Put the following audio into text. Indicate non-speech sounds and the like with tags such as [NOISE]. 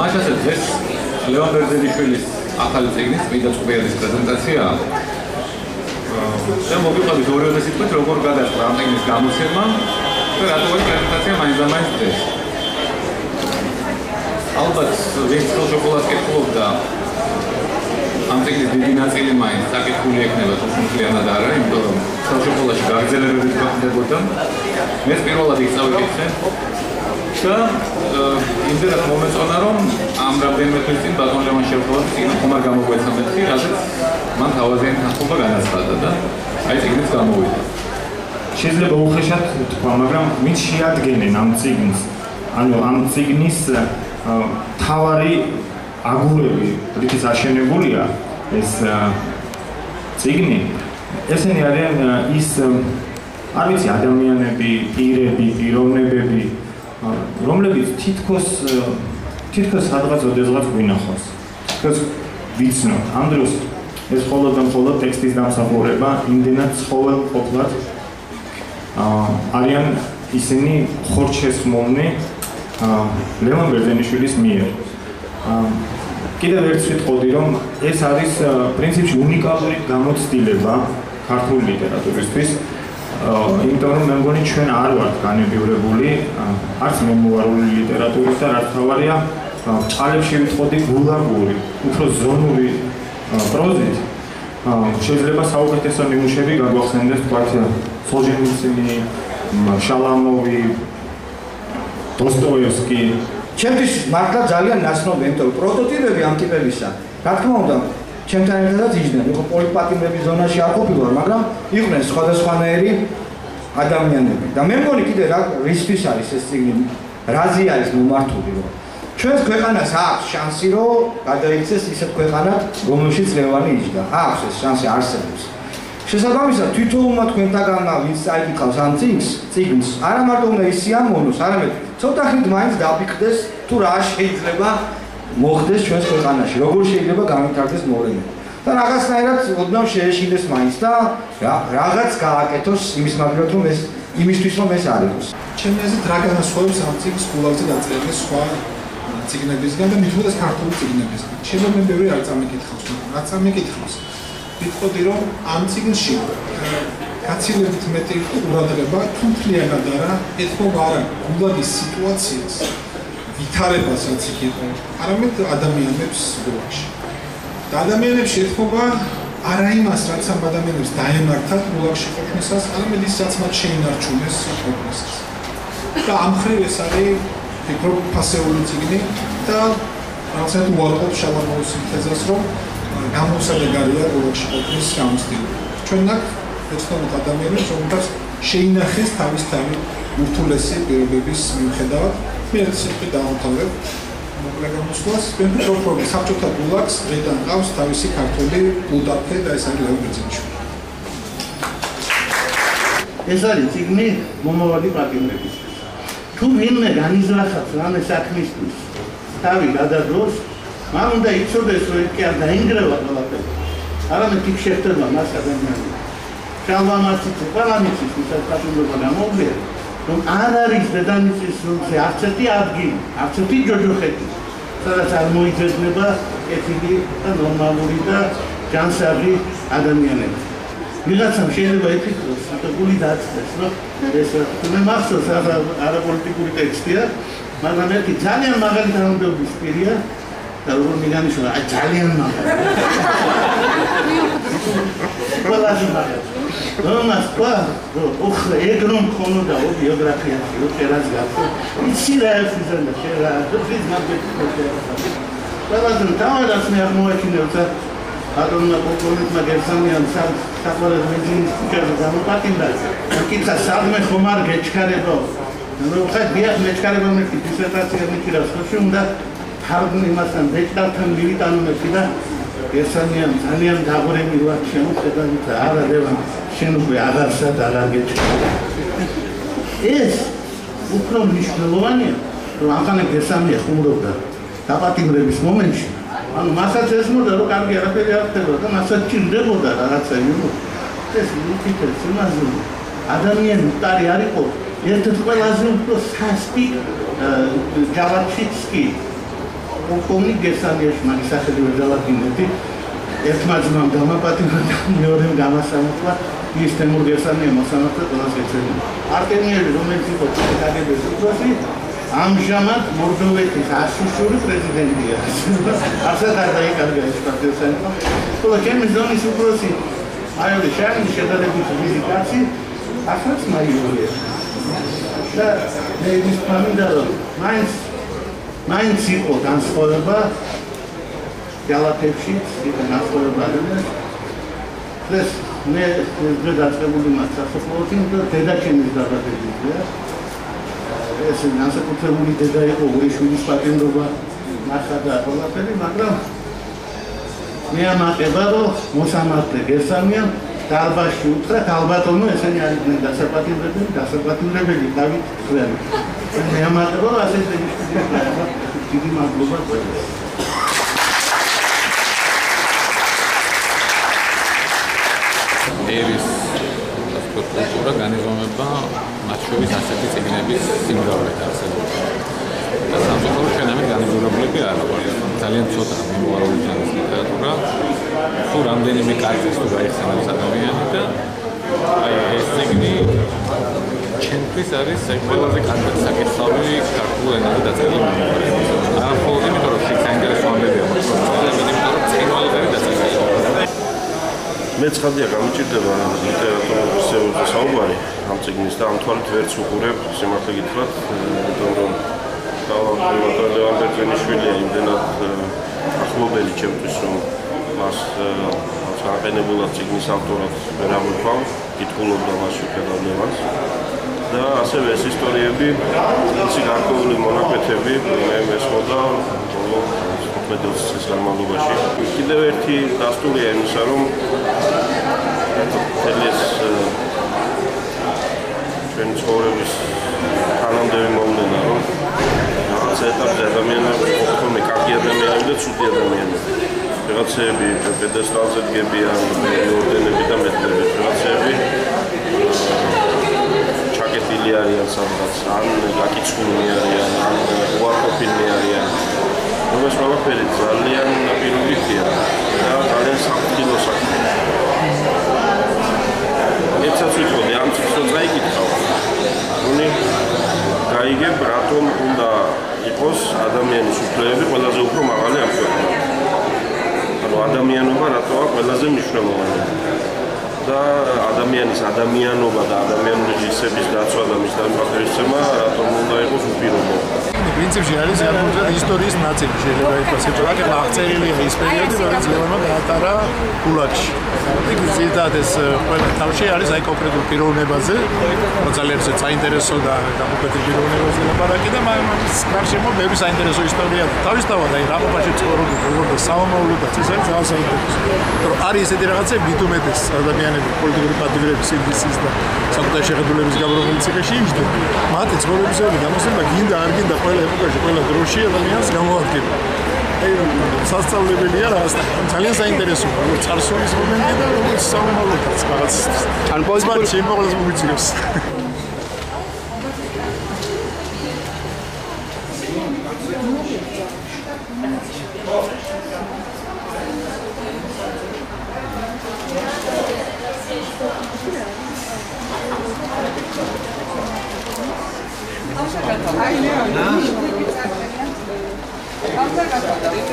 მაშასე დღეს ლევან ბერძენიშვილის ახალი წიგნის წმინდა წყვილის პრეზენტაციაა. და მოგიყვებით ორივე სიტყვით როგორ გადაწყდა ამ წიგნის გამოცემა და რატო არის პრეზენტაცია მაინც ამაინც დღეს. ალბათ ვინც ხელშეკრულებას კითხულობდა ამ წიგნის დიდი ნაწილი მაინც საკითხული ექნება თუ სულიანად არა, იმიტომ რომ ხელშეკრულაში გაგრძელებები გქონდებოდა. მე პირველად ის წავიკითხე და იმდენად მომეწონა რომ ამ რამდენიმე თვის წინ ბატონ ლევან შევხვდით წინ ხომ არ გამოგვეცა მეთქი რადგან მან თავაზიანი თანხმობა განაცხადა და აი წიგნიც გამოვიდა შეიძლება უხეშად თქვა მაგრამ ვინ შეადგენენ ამ წიგნს ანუ ამ წიგნის თავარი აგურები რითიც აშენებულია ეს წიგნი ესენი არიან ის არ ვიცი ადამიანები, პირები, პიროვნებები, რომლებიც თითქოს თითქოს სადღაც ოდესღაც გვინახავს. თითქოს ვიცნობ, ამ დროს ეს მხოლოდ და მხოლოდ ტექსტის დამსახურება, იმდენად ცხოველ ყოფლად აა არიან ისინი ხორჩესმოვნი აა ლევან ბერძენიშვილის მიერ. აა კიდევ ერთ ვიტყოდი, რომ ეს არის პრინციპში უნიკალური გამოცდილება ქართული ლიტერატურისთვის. იმიტომ რომ მე მგონი ჩვენ არ ვართ განებივრებული არც მემუარული ლიტერატურის და რაც თავარია წალებში ვიტყოდი გულაგური უფრო ზონური პროზით შეიძლება საუკეთესო ნიმუშები გაგვახსენდეს თქვა სოჟენიცინი შალამოვი დოსტოევსკი ჩემთვის მართლა ძალიან ნაცნობი იმიტომ პროტოტიპები ამ ტიპებისა რა თქმა უნდა ჩემთან ერთადაც იჯდნენ, იყო პოლიპატიმების ზონაში არ ყოფილვარ, მაგრამ იყვნენ სხვადასხვანაირი ადამიანები. და მე მგონი კიდე რა რისთვის არის ეს ციგნი? რაზი არის მომართული, რომ ჩვენს ქვეყანას აქვს შანსი, რომ გადაიქცეს ისეთ ქვეყანად, რომელშიც ლევანი იჯდა. აქვს ეს შანსი არსებობს. შესაბამისად, თვითონმა თქვენთაგანა ვინც წაიკითხავს ამ ციგნს, ციგნს, არა მარტო უნდა ისიამოვნოს, არამედ ცოტა ხნით მაინც დაფიქრდეს თუ რა შეიძლება მოხდეს ჩვენს ქვეყანაში, როგორ შეიძლება განვითარდეს მოვლენა. და რაღაცნაირად ოდნავ შეეშინდეს მაინც და რაღაც გააკეთოს იმის მაგალითად რომ ეს იმისთვის რომ ეს არ იყოს. ჩემი აზრით რა განასხვავებს ამ ციგნის გულავზე დაწერილი სხვა ციგნებისგან და მithmetes ქართული ციგნებისგან. შეიძლება მე ბევრი არ წამიკითხავს, მაგრამ რა წამიკითხავს? ვიტყოდი რომ ამ ციგნში კაცილებით მეტი ყურადღება თუნთლიანად არა ეთქობა არა გულადის სიტუაციას ვითარებასაც იქ იყო არამედ ადამიანებს გულაში და ადამიანებს შეეხება არა იმას რაც ამ ადამიანებს დაემართათ გულაში ყოფნისას არამედ ის რაც მათ შეინარჩუნეს ყოფნისას და ამ ხრივ ეს არის ფიქრობ ფასეული ციგნი და რაღაცა უარყოფ შაბანოვის თეზას რომ გამოსადეგარია გულაში ყოფნის გამოცდილება. ჩვენ აქ ეცნობთ ადამიანებს რომელთაც შეინახეს თავის თავი ურთულესი პირობების მიუხედავად. მე ეს ისე დავამთავრებ მოკლე გამოსვლას. მე ვფიქრობ რომ საბჭოთა გულაგს დღეიდან ყავს თავისი ქართული უდაფე და ეს არის ლეუბეძიჩი ეს არის ციგნი მომავალი პატიმრების თუ ვინმე განიზრახავს რამე საქმისთვის თავი გადადროს მან უნდა იცოდეს რომ კი არ დაინგრევა ყველაფერი არამედ იქ შეხვდება მას ადამიანები ჩალვამაციც ყველამიცის ვისაც პატიმრობა გამოუძლია რომ არ არის დედამიწის სულზე არც ერთი ადგილი, არც ერთი ჯოჯოხეთი, სადაც არ მოიძებნება ეთიკი და ნორმალური და ჯანსაღი ადამიანები. ვიღაცამ შეიძლება ეთიკოს, და გული დაწყდეს, რომ ეს მე მახსოვს არა პოლიტიკური ტექსტია, მაგრამ ერთი ძალიან მაგარი თანამდებობის პირია. და როგორ მიგანიშნა, აი ძალიან მაგარი. ყველაზე მაგარი. რომას ყვა ოხ ეგ რომ ქონოდა ო ბიოგრაფიაში ო წერას გახო იცი რა ეს ზენა შერა ის მაგეთ ყველაზე თავადაც მე აღმოაჩინებ და ადონა პოლიტიკა გერცამიან საყვარელ მეძინის კუჩაზე გამოპატინდა კითხა სადმე ხომ არ გეჩქარებო ნუ ხა დიახ მეჩქარებო მე დისერტაცია მიჭირავს ხო უნდა თარგმნი მასთან დეჭდართან მილიტანუმები და ესანიან ძალიან დაგვრემილად შემოხედავთ და არა დევან შენ უკვე აღარსად აღარ გეჭირა ეს უფრო მნიშვნელოვანია რომ ახალი გესამია ხუმრობდა დაპატიმრების მომენტში ანუ მასაც ესმოდა რომ კარგი არაფერი არ ხდება და მასაც ჭირდებოდა რაღაცა იმო ეს მითითებს იმაზე ადამიანი მტარი არ იყო. ერთ-ერთი ყველაზე უფრო სასტი ჯავაჩიცკი პოლკოვნიკ გესამიაში მაგის სახელი ვერ დავადგინებდი ერთმა ძმამ გამაპატიმრა და მეორემ გამასამართლა. ის თემურ გესამია მოსამართლე ყველას ეცემა არტემიელი რომელიც იყო კაგების უფროსი ამჟამად მორდოვეთის ასუშური პრეზიდენტია. ასე და დაიკარგა ეს პარტიასანი. ხოლო ჩემი ზონის უფროსი აი ორი შენ შედარებით ვიზიტაცი ახაც მაიურია. და მე ის პამინდა რომ მაინც მაინც იყო განსხვავება გალათებში იყო განსხვავება ეს მე ეს დაწყებული მაქვს სასოფლოთი და დედაჩემის დაბადებია ეს განსაკუთრებული დედა იყო ურიშვილის პატიმრობა ნახა და ყველაფერი მაგრამ მე ამაყება რომ მოსამართლე გესამია დალბაში უთხრა ალბათონო ესენი არიან დასაპატიმრებელი დასაპატიმრებელი დავით ხველი მე ამაყება რომ ასე დიდი მადლობა ყველას. ერის კულტურა განიღომება მათ შორის ასეთი ციგნების სიმრავლით არსებობს. და სამწუხაროდ ჩვენამდე განებურებულები არ ვარ. ძალიან ცოტა მიმოარული ჟანრის ლიტერატურა. თუ რამდენიმე კარტის თუ გაიხსენებს ადამიანი და აი ეს ციგნი ჩემთვის არის ყველაზე კარგი საკითხავი ქართულ ენაზე დაწერილი არა მხოლოდ იმიტომ რომ საინტერესო ამბებია, მაგრამ იმიტომ რომ ცხინვალები დაწერილი. მე ცხადია გამიჭირდება ლიტერატურის სეულზე საუბარი ამ ციგნის და ამ თვალით ვერც უყურებ სიმართლე გითხრათ იმიტომ რომ დავაყენოთ ლევან ბერძენიშვილია იმდენად ახლობელი ჩემთვის რომ მას აღაყენებულად ციგნის ავტორად ვერ ამოყვავ კითხულობდა მასში ფედალევანს და ასევე ეს ისტორიები ისე გარკვეული მონაკვეთები მე მესმოდა ბოლო 15 წლის განმავლობაში კიდევ ერთი დასტურია იმისა რომ ეს ჩვენ ცხოვრების თანამდელი მომდენა რომ რაღაც ეტაპზე ადამიანები ყოფილი კარგი ადამიანები და ცუდი ადამიანები. რაღაცეები პედესტალზე დგებიან ორდენები და მედლები. რაღაცეები ჩაკეტილი არიან სადღაც ან გაკიცხული არიან ან უარყოფილი არიან ეს ყველაფერი ძალიან პირობითია და ძალიან საფრთხილო საქმეა. ეცაც ვიტყოდი ამ ციხეზე წაიკითხავ. ნუ გაიგებ რატომ უნდა იყოს ადამიანის უფლებები ყველაზე უფრო მაღალი ამ ქვეყანაში. ანუ ადამიანობა რატოა ყველაზე მნიშვნელოვანი? და ადამიანის ადამიანობა და ადამიანური ჯიშების დაცვა და მის დამფარველობა რატომ უნდა იყოს უპირობო? პრინციპში არის განსაკუთრებით ისტორიის ნაწილი. შეიძლება ითქვას ეჭვლა და აღწერილია ის პერიოდი რომელიც ლევანმა გაატარა გულაგში. იქ ზედად ეს ყველა თავში არის აი კონკრეტულ პიროვნებაზე ძალიან ისე საინტერესო და გამოკეთილ პიროვნებაზე ლაპარაკი და მაგის გარშემო ბევრი საინტერესო ისტორია. თავისთავად აი რაყოფაში ცხოვრობდი როგორ და საომავლო და ეს არის ძალიან საინტერესო. რომ არის ესეთი რაღაცები მით უმეტეს ადამიანები პოლიტიკური პატრიოტების ინდისის და საკუთარი შეხედულების გაბროხული ციხეში იმჯდენ მათი ცხოვრების გამოსება გინდა არ გინდა ყველა ეპოქაში ყველა დროში ადამიანს გამოადგენდა. აი სასწავლებელია რაღაც ძალიან საინტერესოა როგორც წარსულის მომენტი და როგორც საომალოთაც რაღაც ან პოზიტივურ სიმბოლოს მოგვიწევს. აი, [LAUGHS] 감사합니 다. 감사합니 다.